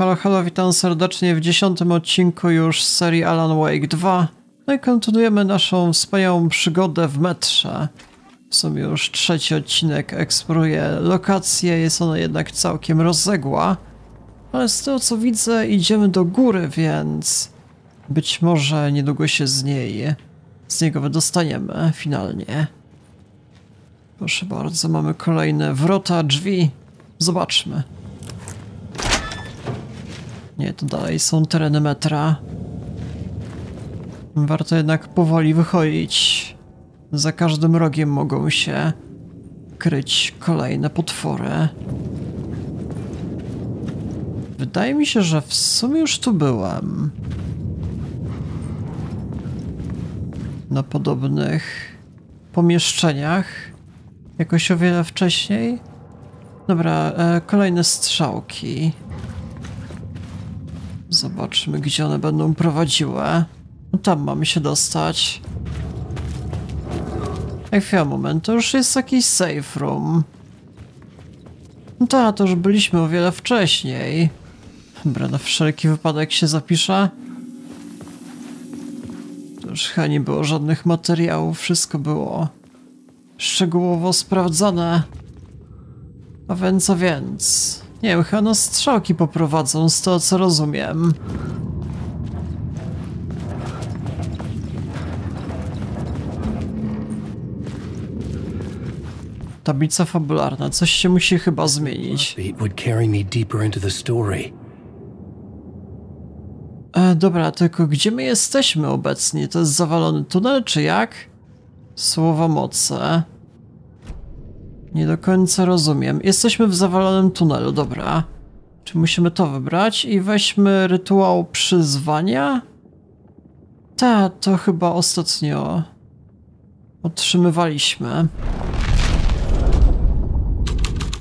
Halo, halo, witam serdecznie w dziesiątym odcinku już z serii Alan Wake 2. No i kontynuujemy naszą wspaniałą przygodę w metrze. W sumie już trzeci odcinek eksploruje lokację, jest ona jednak całkiem rozległa. Ale z tego co widzę idziemy do góry, więc być może niedługo się z niej, z niego wydostaniemy finalnie. Proszę bardzo, mamy kolejne wrota, drzwi. Zobaczmy. Nie, to dalej są tereny metra. Warto jednak powoli wychodzić. Za każdym rogiem mogą się kryć kolejne potwory. Wydaje mi się, że w sumie już tu byłem. Na podobnych pomieszczeniach. Jakoś o wiele wcześniej. Dobra, e, kolejne strzałki. Zobaczmy, gdzie one będą prowadziły. No tam mamy się dostać. Ej, chwila, moment, to już jest jakiś safe room. No tak, to już byliśmy o wiele wcześniej. Dobra, na wszelki wypadek się zapiszę. To już chyba nie było żadnych materiałów, wszystko było szczegółowo sprawdzone. A więc, a więc... Nie wiem, chyba nas strzałki poprowadzą, z tego co rozumiem. Tablica fabularna, coś się musi chyba zmienić. E, dobra, tylko gdzie my jesteśmy obecnie? To jest zawalony tunel, czy jak? Słowa moce. Nie do końca rozumiem. Jesteśmy w zawalonym tunelu, dobra. Czy musimy to wybrać? I weźmy rytuał przyzwania? Ta, to chyba ostatnio otrzymywaliśmy.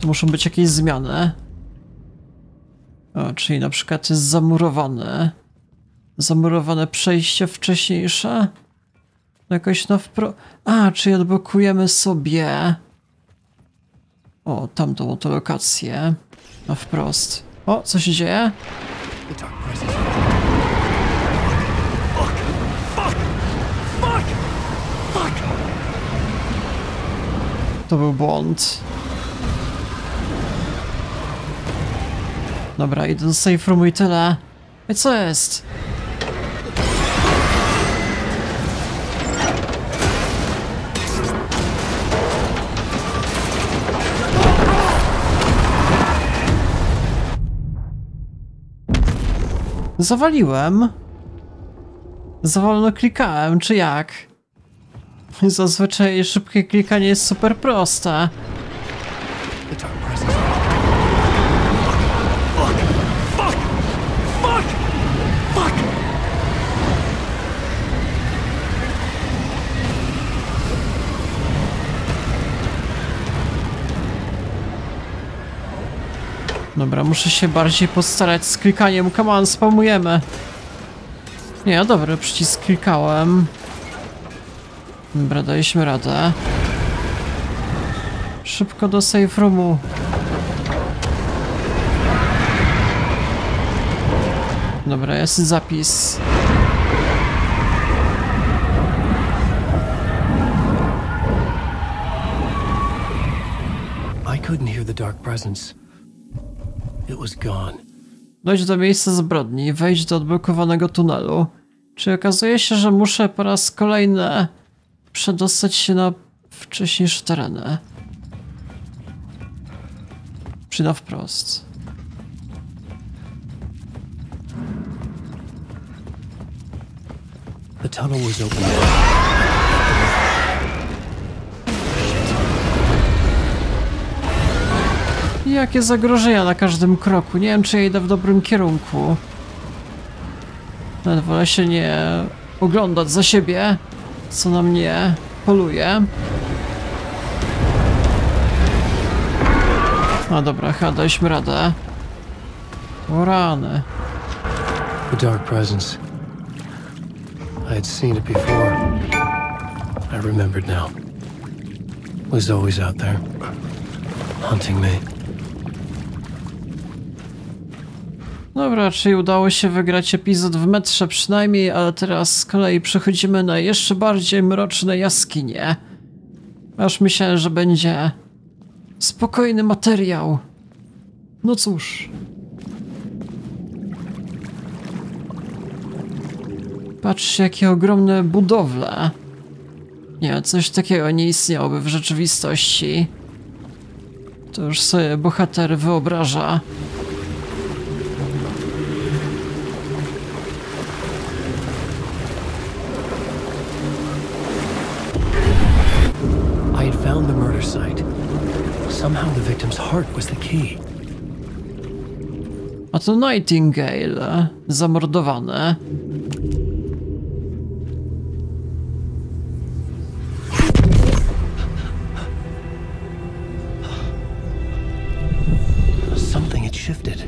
Tu muszą być jakieś zmiany. O, czyli na przykład jest zamurowane. Zamurowane przejście wcześniejsze. Jakoś na wpro... A, czyli odblokujemy sobie... O, tamtą oto lokację. Na wprost. O, co się dzieje? Presence. To był błąd. Dobra, idę do safe roomu i tyle. I co jest? Zawaliłem. Zawalono klikałem, czy jak? Zazwyczaj szybkie klikanie jest super proste. Dobra, muszę się bardziej postarać z klikaniem. Come on, spamujemy. Nie, no dobra, przycisk klikałem. Dobra, daliśmy radę. Szybko do safe roomu. Dobra, jest zapis. I couldn't hear the dark presence. Dojdź do miejsca zbrodni, wejdź do odblokowanego tunelu. Czy okazuje się, że muszę po raz kolejny przedostać się na wcześniejsze tereny? Czy na wprost? The tunnel was open. Jakie zagrożenia na każdym kroku. Nie wiem, czy ja idę w dobrym kierunku. Nawet wolę się nie oglądać za siebie, co na mnie poluje. A dobra, chyba daliśmy radę. O rany. The dark presence. I had seen it before. I remembered now. Was always out there, hunting me. Dobra, czyli udało się wygrać epizod w metrze przynajmniej, ale teraz z kolei przechodzimy na jeszcze bardziej mroczne jaskinie. Aż myślałem, że będzie spokojny materiał. No cóż. Patrzcie, jakie ogromne budowle. Nie, coś takiego nie istniałoby w rzeczywistości. To już sobie bohater wyobraża. Key. A to Nightingale, zamordowane. Something had shifted.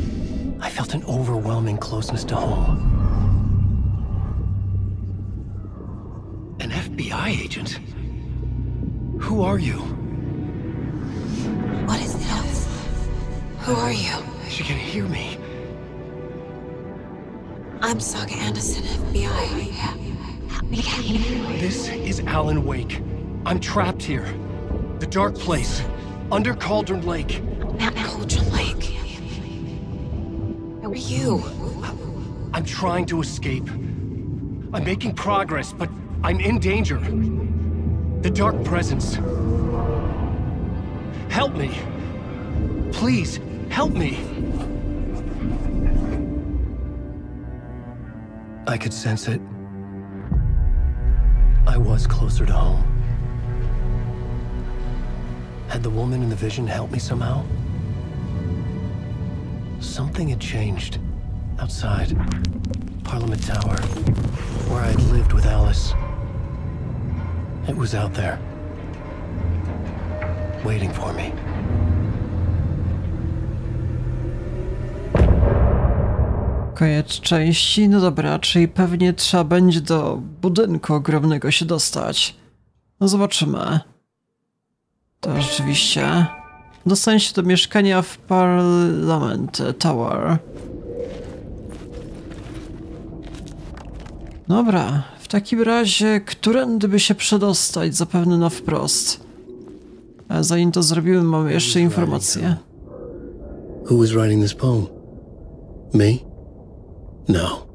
I felt an overwhelming closeness to home. An FBI agent? Who are you? Who are you? She can hear me. I'm Saga Anderson, FBI. Help me get you. This is Alan Wake. I'm trapped here. The dark place. Under Cauldron Lake. Mount Cauldron Lake. Who are you? I'm trying to escape. I'm making progress, but I'm in danger. The Dark Presence. Help me. Please, help me. I could sense it. I was closer to home. Had the woman in the vision helped me somehow? Something had changed. Outside. Parliament Tower. Where I'd lived with Alice. It was out there. Waiting for me. Koniec części. No dobra, czyli pewnie trzeba będzie do budynku ogromnego się dostać. No zobaczymy. To rzeczywiście. Dostań się do mieszkania w Parliament Tower. Dobra, w takim razie, którędy by się przedostać? Zapewne na wprost. A zanim to zrobimy, mamy jeszcze informację. Who was writing this poem? Me? No.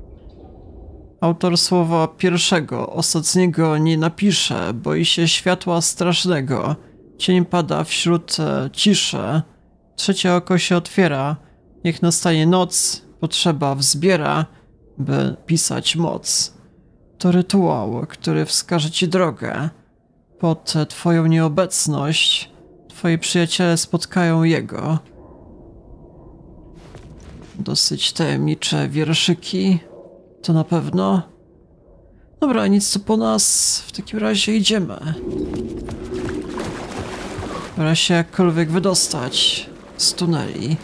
Autor słowa pierwszego, ostatniego nie napisze, boi się światła strasznego. Cień pada wśród e, ciszy. Trzecie oko się otwiera. Niech nastanie noc, potrzeba wzbiera, by pisać moc. To rytuał, który wskaże ci drogę. Pod e, twoją nieobecność twoi przyjaciele spotkają jego. Dosyć tajemnicze wierszyki. To na pewno. Dobra, nic tu po nas. W takim razie idziemy. Pora się jakkolwiek wydostać z tuneli.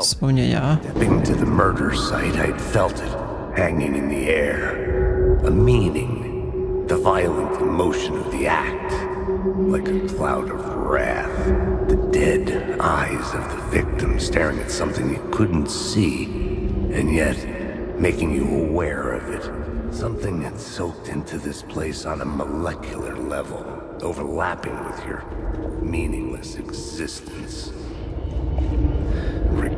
Wspomnienia. Stepping the violent emotion of the act, like a cloud of wrath. The dead eyes of the victim staring at something you couldn't see, and yet making you aware of it. Something had soaked into this place on a molecular level, overlapping with your meaningless existence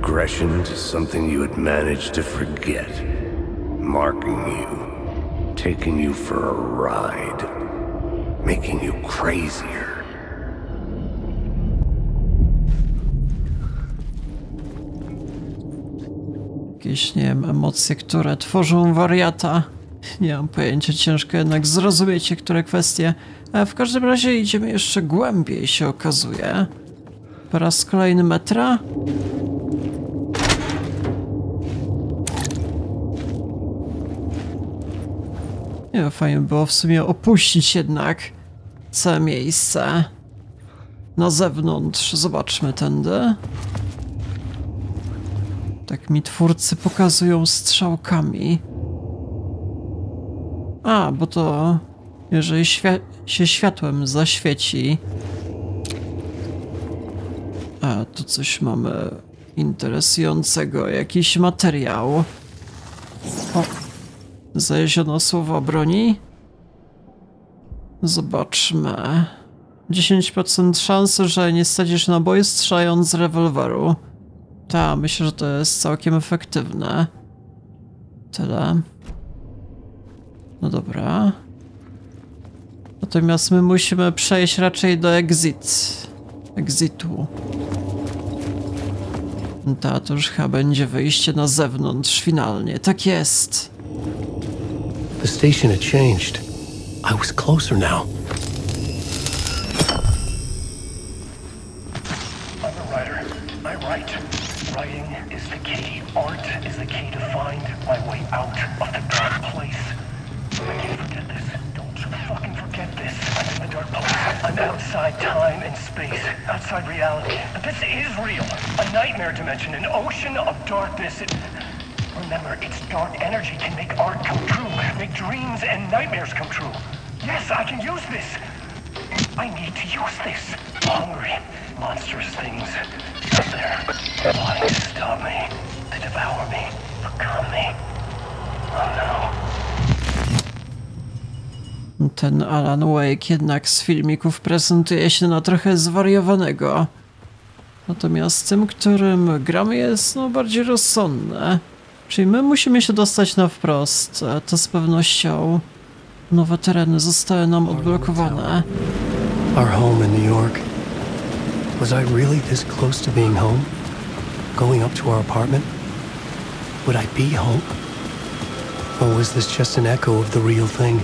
regression to something you had managed to forget, marking you, taking you for a ride, making you crazier. Jakieś, nie wiem, emocje, które tworzą wariata. Nie mam pojęcia, ciężko jednak zrozumieć niektóre kwestie. Ale w każdym razie idziemy jeszcze głębiej, się okazuje. Po raz kolejny metra. Nie, fajnie było w sumie opuścić jednak całe miejsce. Na zewnątrz, zobaczmy tędy. Tak mi twórcy pokazują strzałkami. A, bo to Jeżeli się światłem zaświeci. A, tu coś mamy interesującego. Jakiś materiał. O, zajeziono słowo broni. Zobaczmy. 10% szansy, że nie stracisz naboju strzelając z rewolweru. Ta, myślę, że to jest całkiem efektywne. Tyle. No dobra. Natomiast my musimy przejść raczej do exit. Exitu. Ta, to już chyba będzie wyjście na zewnątrz finalnie. Tak jest. The station had changed. I was closer now. I'm a writer. I write. Writing is the key. Art is the key to find my way out of the dark place. I can't forget this. Don't you fucking forget this. I'm in the dark place. I'm outside time and space. Outside reality. This is real. A nightmare dimension. An ocean of darkness. It... Remember, its dark energy can make art come true. Make dreams and nightmares come true. Yes, I can use this. I need to use this. Hungry, monstrous things out there wanting to stop me, to devour me, become me. Oh no. Ten Alan Wake jednak z filmików prezentuje się na trochę zwariowanego. Natomiast tym, którym gramy jest no bardziej rozsądne. Czyli my musimy się dostać na wprost. To z pewnością nowe tereny zostały nam odblokowane. Our home in New York. Was I really this close to being home? Going up to our apartment? Would I be home? Or was this just an echo of the real thing?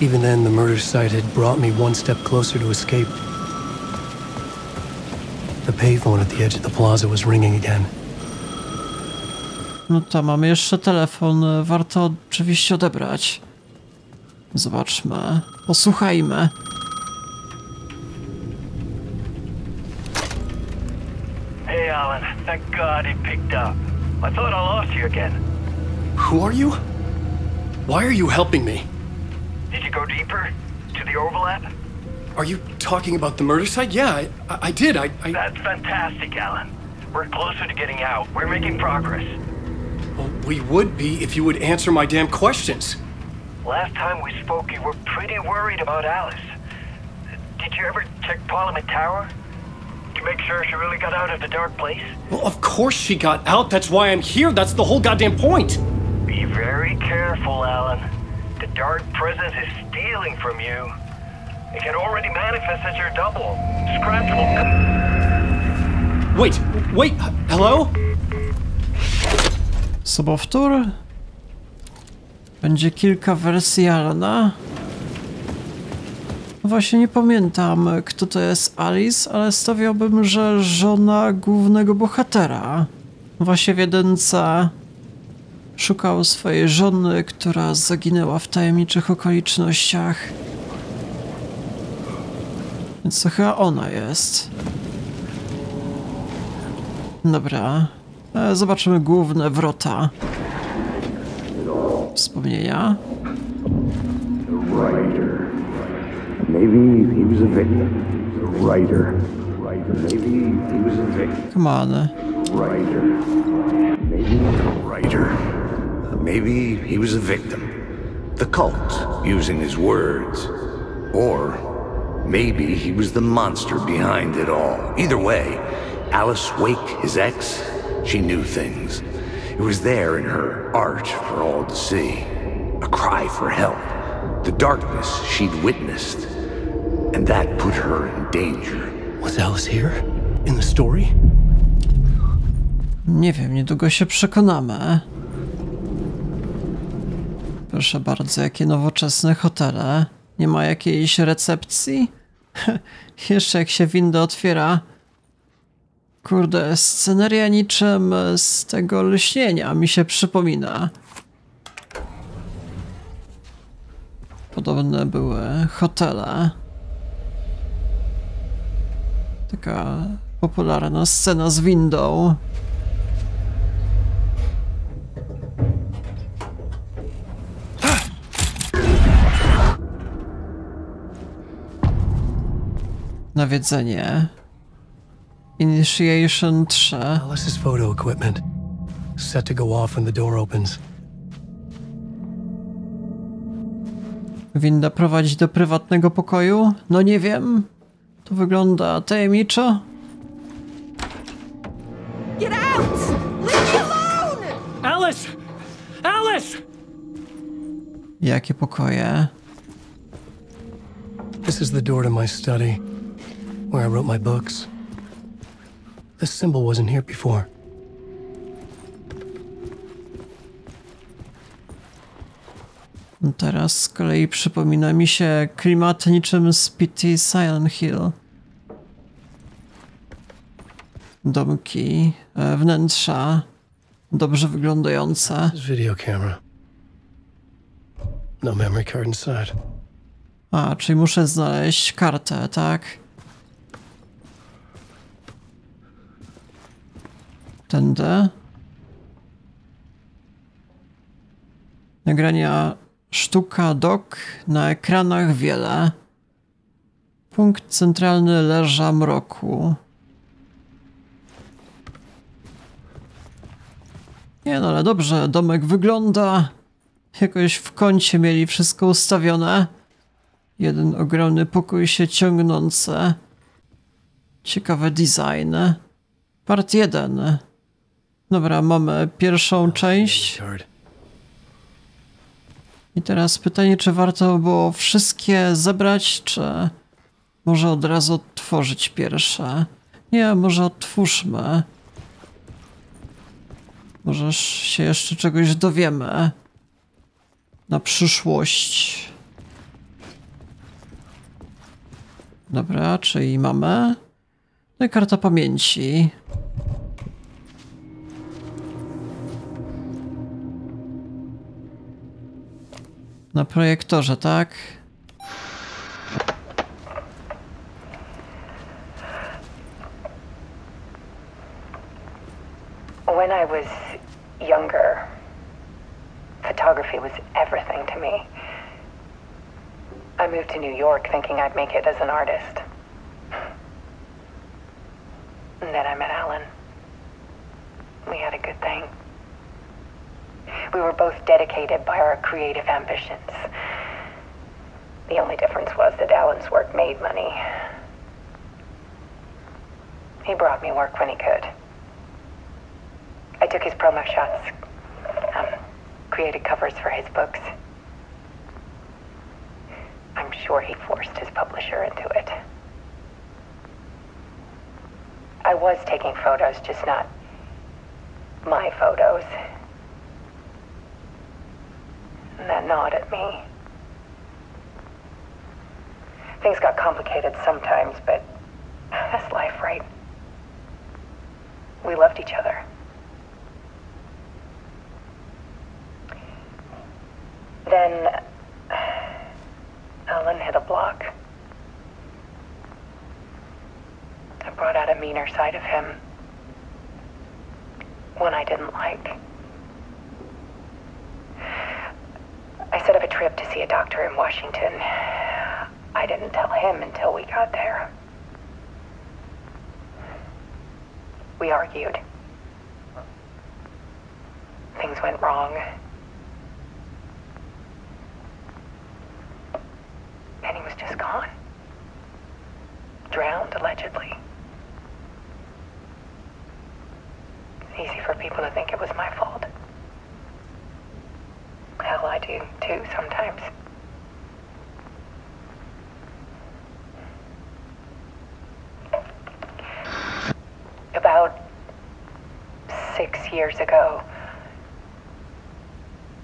Even then, the murder site had brought me one step closer to escape. The payphone at the edge of the plaza was ringing again. No mamy jeszcze telefon, warto oczywiście odebrać. Zobaczmy, posłuchajmy. Hey, Alan. Thank God it picked up. I thought I lost you again. Who are you? Why are you helping me? Did you go deeper? To the overlap? Are you talking about the murder site? Yeah, I, I did. I, I. That's fantastic, Alan. We're closer to getting out. We're making progress. Well, we would be if you would answer my damn questions. Last time we spoke, you were pretty worried about Alice. Did you ever check Parliament Tower? To make sure she really got out of the dark place? Well, of course she got out. That's why I'm here. That's the whole goddamn point. Be very careful, Alan. The dark presence is stealing from you. It can already manifest as your double. Scratch will. Wait, wait. Hello? Sobowtór? Będzie kilka wersji. No Właśnie nie pamiętam, kto to jest Alice, ale stawiałbym, że żona głównego bohatera. Właśnie w jedynce szukał swojej żony, która zaginęła w tajemniczych okolicznościach. Więc to chyba ona jest. Dobra. Zobaczymy główne wrota. Wspomnienia. Writer. Maybe he was a victim. The writer. Maybe he was a victim. Come on. Eh? Writer. Maybe a writer. Maybe he was a victim. The cult, using his words. Or maybe he was the monster behind it all. Either way, Alice Wake, his ex, she knew things. It was there in her art for all to see. A cry for help. The darkness she'd witnessed. And that put her in danger. Was Alice here? In the story? Nie wiem, niedługo się przekonamy. Proszę bardzo, jakie nowoczesne hotele. Nie ma jakiejś recepcji? Jeszcze jak się winda otwiera. Kurde, sceneria niczym z tego lśnienia mi się przypomina. Podobne były hotele. Taka popularna scena z windą. Nawiedzenie. Initiation 3. Alice's photo equipment. Set to go off when the door opens. Winda prowadzi do prywatnego pokoju? No nie wiem. To wygląda tajemniczo. Get out! Leave me alone! Alice! Alice! Jakie pokoje? This is the door to my study, where I wrote my books. This symbol wasn't here before. No Teraz z kolei przypomina mi się klimat niczym z PT Silent Hill. Domki, e, wnętrza, dobrze wyglądające. This video camera. No memory card inside. A, czyli muszę znaleźć kartę, tak? Tędy. Nagrania sztuka dok na ekranach wiele. Punkt centralny leża mroku. Nie no, ale dobrze, domek wygląda. Jakoś w kącie mieli wszystko ustawione. Jeden ogromny pokój się ciągnący. Ciekawy design. Part 1. Dobra, mamy pierwszą część. I teraz pytanie, czy warto było wszystkie zebrać, czy może od razu odtworzyć pierwsze? Nie, może odtwórzmy. Może się jeszcze czegoś dowiemy. Na przyszłość. Dobra, czyli mamy. No i karta pamięci. Na projektorze, tak? When I was younger, photography was everything to me. I moved to New York thinking I'd make it as an artist. And then I met Alan. We had a good thing. We were both dedicated by our creative ambitions. The only difference was that Alan's work made money. He brought me work when he could. I took his promo shots, um, created covers for his books. I'm sure he forced his publisher into it. I was taking photos, just not my photos. And that gnawed at me. Things got complicated sometimes, but that's life, right? We loved each other. Then Alan hit a block. I brought out a meaner side of him. One I didn't like. I set up a trip to see a doctor in Washington. I didn't tell him until we got there. We argued. Things went wrong. And he was just gone. Drowned, allegedly. It's easy for people to think it was my fault. Hell, I do too sometimes. About six years ago,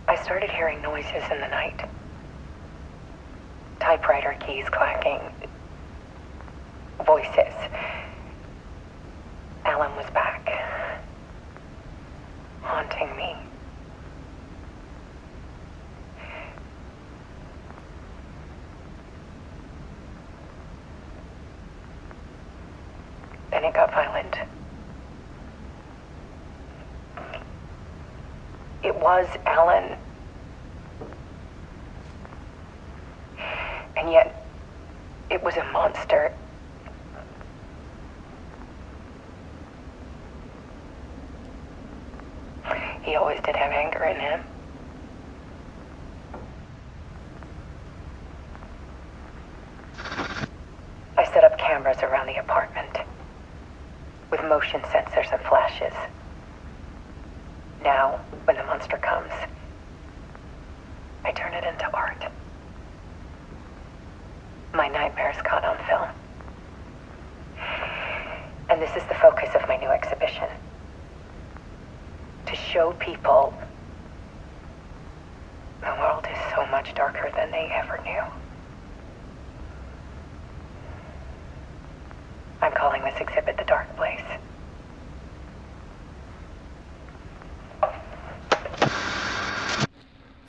I started noises in the night typewriter keys clacking, voices. Alan was back, haunting me. Then it got violent. It was Alan. It was a monster. He always did have anger in him. I set up cameras around the apartment with motion sensors and flashes.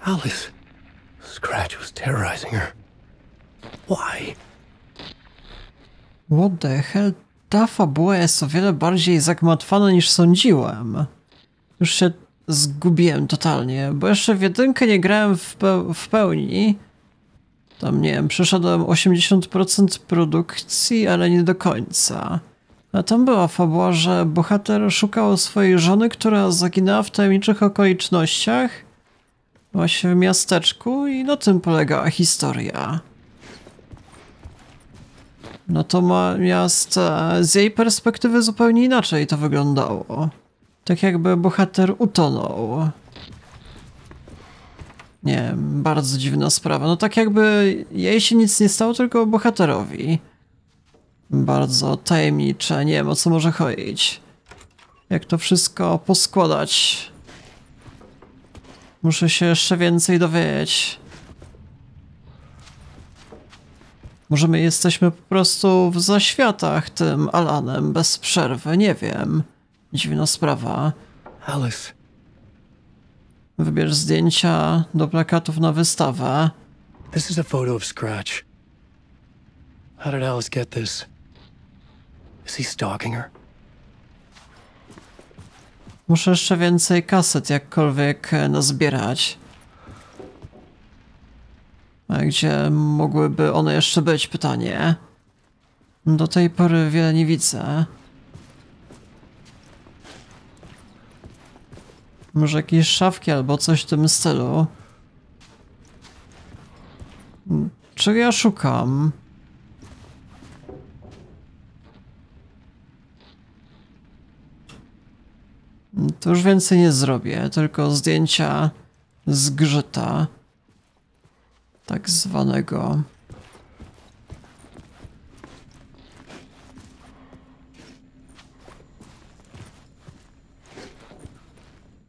Alice. Scratch was terrorizing her. Why? What the hell? Ta fabuła jest o wiele bardziej zagmatwana niż sądziłem. Już się zgubiłem totalnie, bo jeszcze w jedynkę nie grałem w, pe w pełni. Tam, nie wiem, przeszedłem 80% produkcji, ale nie do końca. A tam była fabuła, że bohater szukał swojej żony, która zaginęła w tajemniczych okolicznościach. Właśnie w miasteczku i na tym polegała historia. Natomiast e, z jej perspektywy zupełnie inaczej to wyglądało. Tak jakby bohater utonął. Nie bardzo dziwna sprawa. No tak jakby jej się nic nie stało, tylko bohaterowi. Bardzo tajemnicze, nie wiem o co może chodzić. Jak to wszystko poskładać. Muszę się jeszcze więcej dowiedzieć. Może my jesteśmy po prostu w zaświatach tym Alanem bez przerwy, nie wiem. Dziwna sprawa. Alice. Wybierz zdjęcia do plakatów na wystawę. This is a photo of Scratch. How did Alice get this? Is he stalking her? Muszę jeszcze więcej kaset jakkolwiek e, nazbierać. A gdzie mogłyby one jeszcze być? Pytanie. Do tej pory wiele nie widzę. Może jakieś szafki albo coś w tym stylu. Czego ja szukam? To już więcej nie zrobię, tylko zdjęcia zgrzyta. Tak zwanego.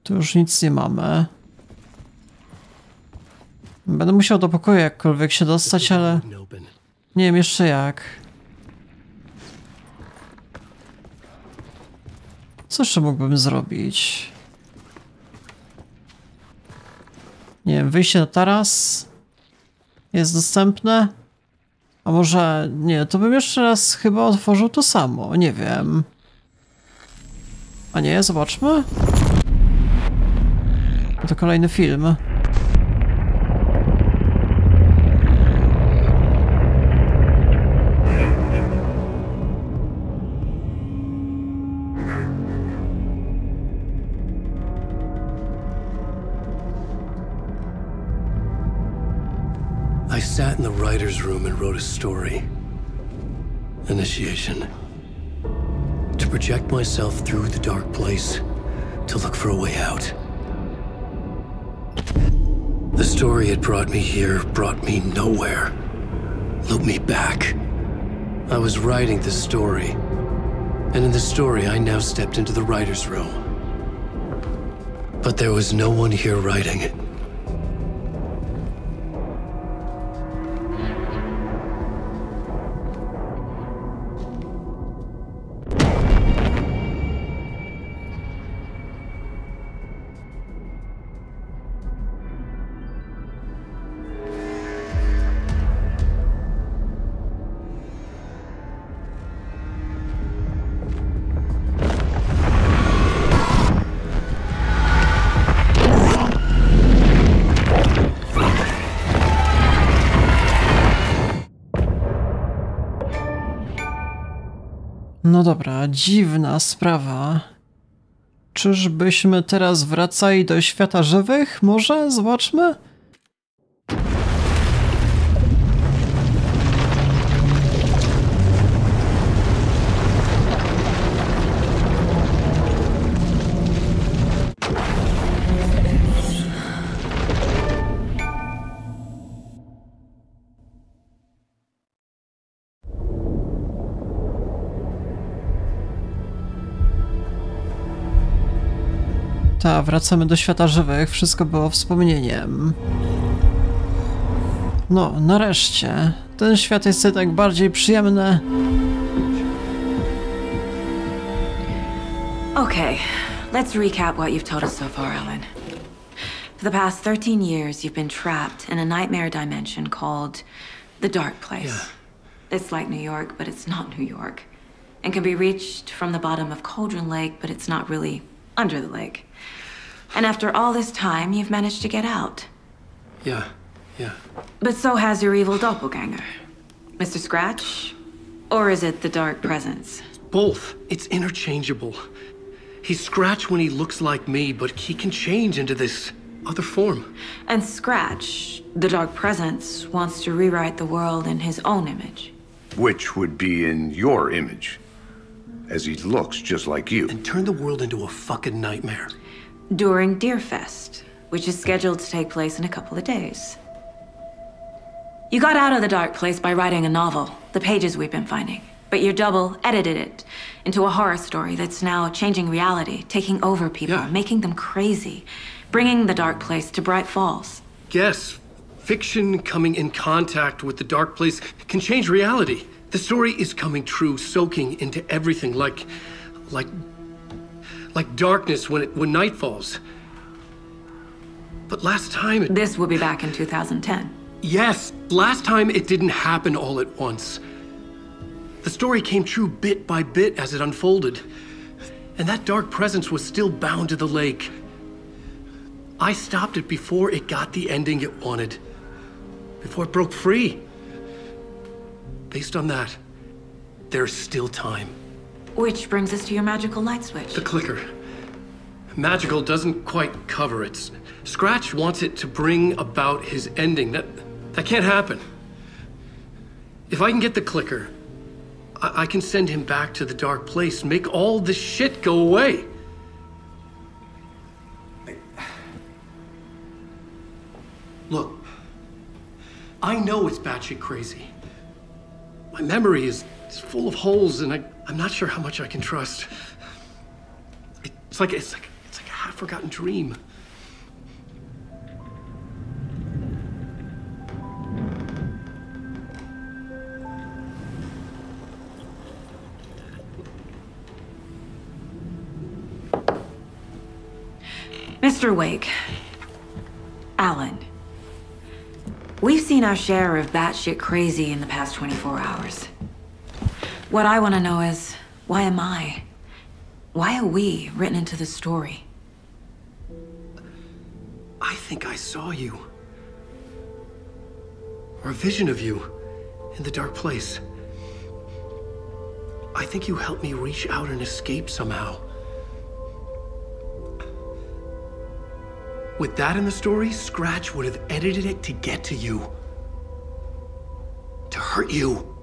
Tu już nic nie mamy. Będę musiał do pokoju jakkolwiek się dostać, ale nie wiem jeszcze jak. Co jeszcze mógłbym zrobić? Nie wiem, wyjście na taras jest dostępne? A może nie, to bym jeszcze raz chyba otworzył to samo, nie wiem. A nie, zobaczmy. To kolejny film. Myself through the dark place, to look for a way out. The story had brought me here, brought me nowhere. Looped me back. I was writing the story. And in the story, I now stepped into the writer's room. But there was no one here writing No dobra, dziwna sprawa. Czyżbyśmy teraz wracali do świata żywych? Może? Zobaczmy. Ta, wracamy do świata żywych. Wszystko było wspomnieniem. No, nareszcie. Ten świat jest jednak bardziej przyjemny. Okay, let's recap what you've told us so far, Ellen. For the past 13 years, you've been trapped in a nightmare dimension called the Dark Place. It's like New York, but it's not New York. And can be reached from the bottom of Cauldron Lake, but it's not really under the lake. And after all this time, you've managed to get out. Yeah, yeah. But so has your evil doppelganger. Mr. Scratch? Or is it the Dark Presence? Both. It's interchangeable. He's Scratch when he looks like me, but he can change into this other form. And Scratch, the Dark Presence, wants to rewrite the world in his own image. Which would be in your image. As he looks just like you. And turn the world into a fucking nightmare. During Deerfest, which is scheduled to take place in a couple of days. You got out of the dark place by writing a novel, the pages we've been finding. But your double edited it into a horror story that's now changing reality, taking over people, Yeah. making them crazy, bringing the dark place to Bright Falls. Yes, fiction coming in contact with the dark place can change reality. The story is coming true, soaking into everything like like like darkness when it when night falls. But last time it, This will be back in 2010. yes, last time it didn't happen all at once. The story came true bit by bit as it unfolded. And that dark presence was still bound to the lake. I stopped it before it got the ending it wanted. Before it broke free. Based on that, there's still time. Which brings us to your magical light switch. The clicker. Magical doesn't quite cover it. Scratch wants it to bring about his ending. That that can't happen. If I can get the clicker, I, I can send him back to the dark place, make all this shit go away. Look, I know it's batshit crazy. My memory is, full of holes, and I, I'm not sure how much I can trust. It's like it's like it's like a half-forgotten dream. Mr. Wake. Alan. We've seen our share of batshit crazy in the past 24 hours. What I want to know is why am I? Why are we written into this story? I think I saw you. Or a vision of you in the dark place. I think you helped me reach out and escape somehow. With that in the story, Scratch would have edited it to get to you. To hurt you.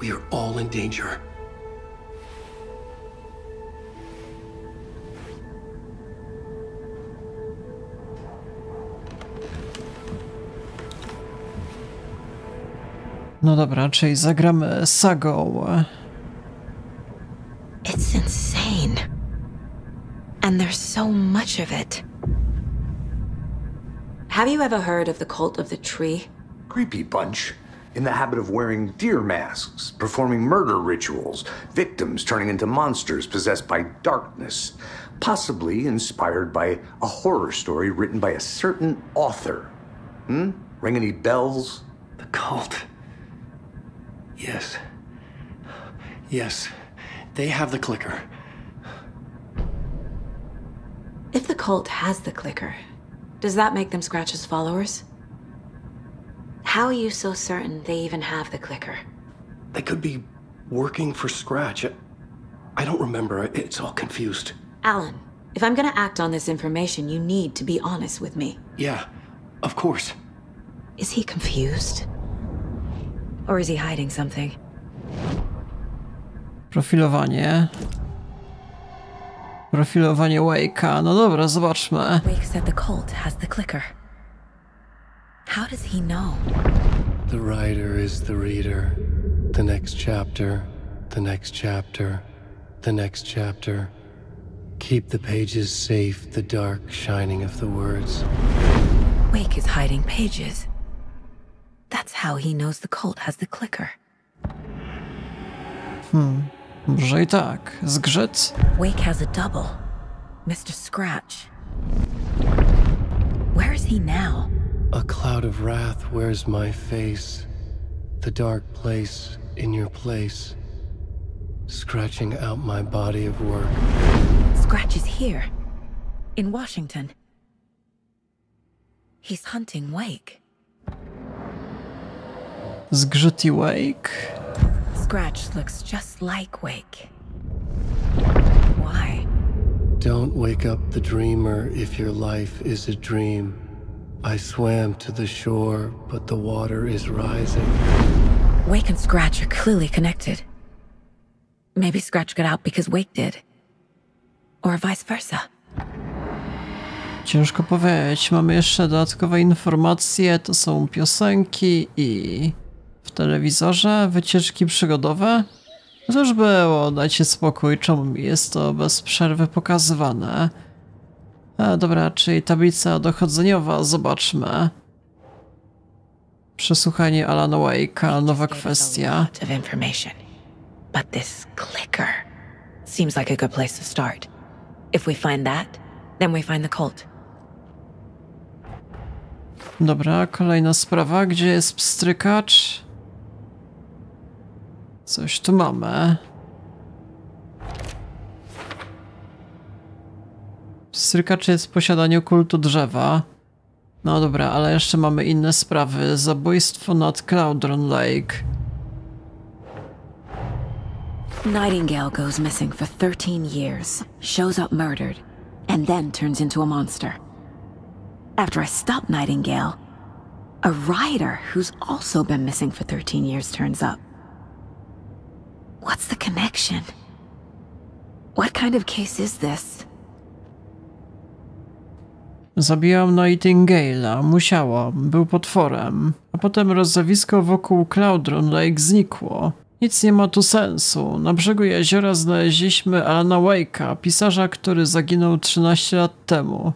We are all in danger. No dobra, czyli zagramy sagą. Much of it. Have you ever heard of the cult of the tree? Creepy bunch. In the habit of wearing deer masks, performing murder rituals, victims turning into monsters possessed by darkness, possibly inspired by a horror story written by a certain author. Hmm? Ring any bells? The cult. Yes. Yes. They have the clicker. If the cult has the clicker, does that make them Scratch's followers? How are you so certain they even have the clicker? They could be working for Scratch. I don't remember. It's all confused. Alan, if I'm gonna act on this information, you need to be honest with me. Yeah, of course. Is he confused? Or is he hiding something? Profilowanie. Profilowanie Wake'a. No dobra, zobaczmy. Wake said the cult has the clicker. How does he know? The writer is the reader. The next chapter, the next chapter, the next chapter. Keep the pages safe, the dark shining of the words. Wake is hiding pages. That's how he knows the cult has the clicker. Hmm. Może i tak. Zgrzyt? Wake has a double. Mr. Scratch. Where is he now? A cloud of wrath wears my face. The dark place in your place. Scratching out my body of work. Scratch is here. In Washington. He's hunting Wake. Zgrzyt i Wake? Scratch looks just like Wake. Why? Don't wake up the dreamer if your life is a dream. I swam to the shore, but the water is rising. Wake and Scratch are clearly connected. Maybe Scratch got out because Wake did. Or vice versa. Ciężko powiedzieć. Mamy jeszcze dodatkowe informacje. To są piosenki i w telewizorze wycieczki przygodowe. To już było, dajcie spokój, czemu jest to bez przerwy pokazywane. A, dobra, czyli tablica dochodzeniowa, zobaczmy. Przesłuchanie Alana Wake'a, nowa kwestia. But this clicker seems like a good place to start. If we find that, then we find the cult. Dobra, kolejna sprawa. Gdzie jest pstrykacz? Coś tu mamy. Pstrykacz jest w posiadaniu kultu drzewa. No dobra, ale jeszcze mamy inne sprawy. Zabójstwo nad Cloudron Lake. Nightingale goes missing for 13 years, shows up murdered, and then turns into a monster. After I stop Nightingale, a rider who's also been missing for 13 years turns up. What's the connection? What kind of case is this? Nightingale'a, musiałam, był potworem. A potem rozlewisko wokół Cloudron Lake znikło. Nic nie ma tu sensu. Na brzegu jeziora znaleźliśmy Alana Wake'a, pisarza, który zaginął 13 lat temu.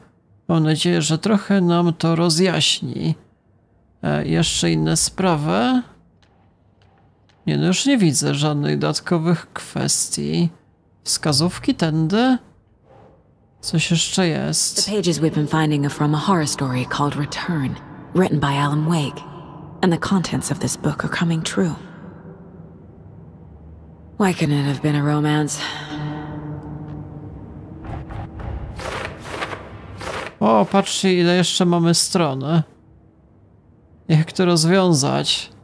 Mam nadzieję, że trochę nam to rozjaśni. E, jeszcze inne sprawy? Nie, no już nie widzę żadnych dodatkowych kwestii. Wskazówki tędy? Coś jeszcze The jest. pages we've been finding are from a horror story called Return, written by Alan Wake, and the contents of this book are coming true. Why couldn't it have been a romance? O, patrzcie, ile jeszcze mamy stron. Jak to rozwiązać?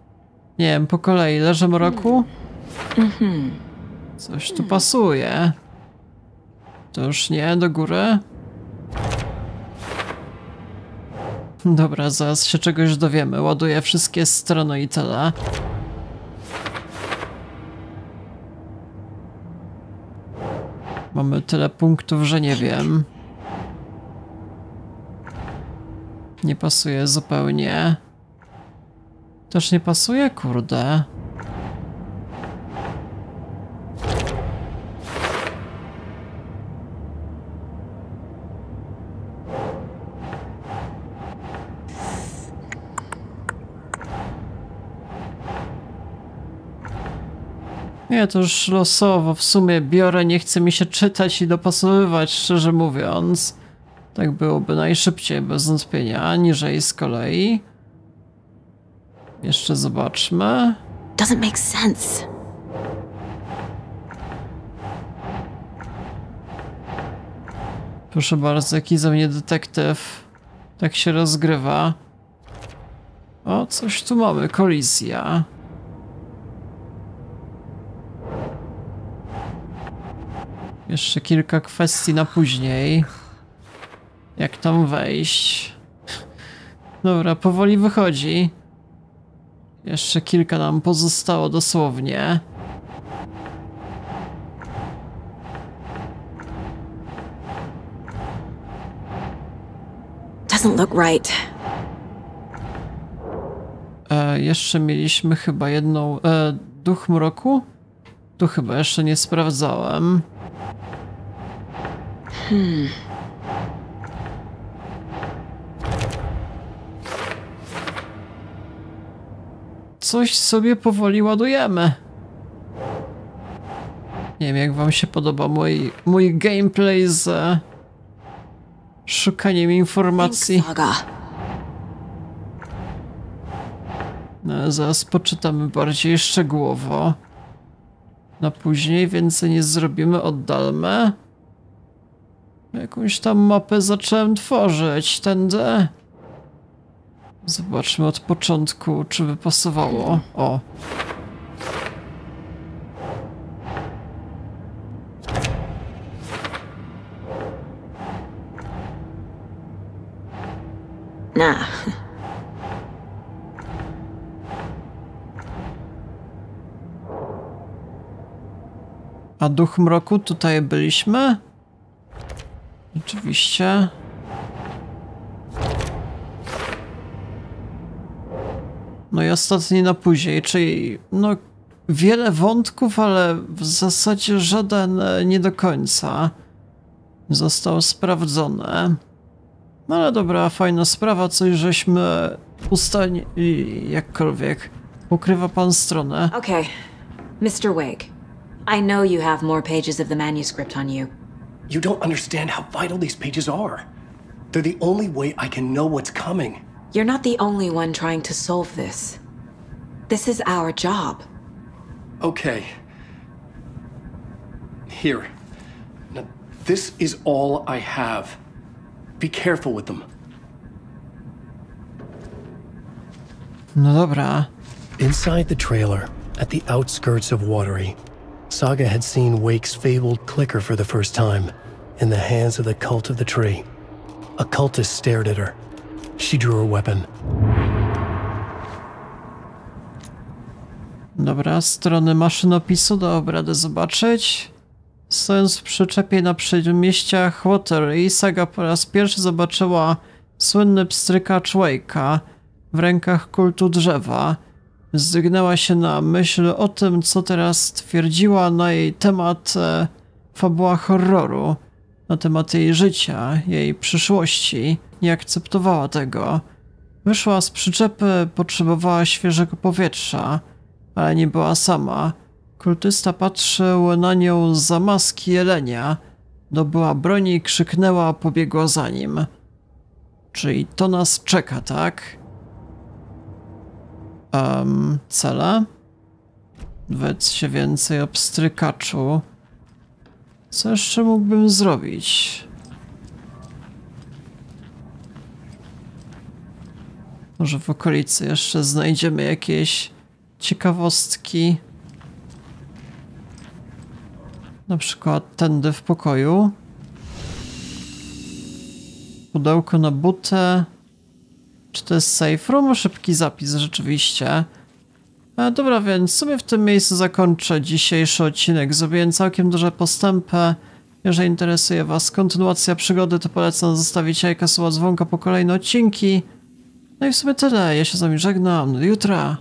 Nie wiem, po kolei. Leżę mroku? Coś tu pasuje. To już nie, do góry. Dobra, zaraz się czegoś dowiemy. Ładuję wszystkie strony i tyle. Mamy tyle punktów, że nie wiem. Nie pasuje zupełnie. Też nie pasuje? Kurde. Nie, to już losowo w sumie biorę, nie chce mi się czytać i dopasowywać, szczerze mówiąc. Tak byłoby najszybciej, bez wątpienia, niżej z kolei. Jeszcze zobaczmy. Doesn't make sense. Proszę bardzo, jaki ze mnie detektyw. Tak się rozgrywa. O, coś tu mamy, kolizja. Jeszcze kilka kwestii na później. Jak tam wejść? Dobra, powoli wychodzi. Jeszcze kilka nam pozostało dosłownie. Doesn't look right. E, jeszcze mieliśmy chyba jedną. E, duch mroku? Tu chyba jeszcze nie sprawdzałem. Coś sobie powoli ładujemy. Nie wiem, jak wam się podoba mój, mój gameplay z e, szukaniem informacji. No, zaraz poczytamy bardziej szczegółowo. Na później więcej nie zrobimy, oddalmy. Jakąś tam mapę zacząłem tworzyć, tędy. Zobaczmy od początku, czy by pasowało. O. Nah. A duch mroku tutaj byliśmy? Oczywiście. No i ostatni na później, czyli no wiele wątków, ale w zasadzie żaden e, nie do końca został sprawdzony. No ale dobra, fajna sprawa, coś żeśmy ustalili, jakkolwiek. Ukrywa pan stronę. Okay. Mr. Wake, I know you have more pages of the manuscript on you. You don't understand how vital these pages are. They're the only way I can know what's coming. You're not the only one trying to solve this. This is our job. Okay. Here. Now, this is all I have. Be careful with them. No dobra. Inside the trailer, at the outskirts of Watery, Saga had seen Wake's fabled clicker for the first time, in the hands of the cult of the tree. A cultist stared at her. She drew her weapon. Dobra, strony maszynopisu, dobra, radę zobaczyć. Stojąc w przyczepie na przedmieściach Watery, Saga po raz pierwszy zobaczyła słynny pstrykacz Wake'a w rękach kultu drzewa. Zdygnęła się na myśl o tym, co teraz twierdziła na jej temat e, fabuła horroru, na temat jej życia, jej przyszłości. Nie akceptowała tego. Wyszła z przyczepy, potrzebowała świeżego powietrza, ale nie była sama. Kultysta patrzył na nią za maski jelenia, dobyła broni, krzyknęła, pobiegła za nim. Czyli to nas czeka, tak? Um, cele? Dowiedz się więcej o pstrykaczu. Co jeszcze mógłbym zrobić? Może w okolicy jeszcze znajdziemy jakieś ciekawostki. Na przykład tędy w pokoju. Pudełko na butę. Czy to jest safe room? Szybki zapis, rzeczywiście. E, dobra, więc sobie w tym miejscu zakończę dzisiejszy odcinek. Zrobiłem całkiem duże postępy. Jeżeli interesuje Was kontynuacja przygody, to polecam zostawić jajka, słowa dzwonka po kolejne odcinki. No i w sumie tyle. Ja się z Wami żegnam. Do jutra.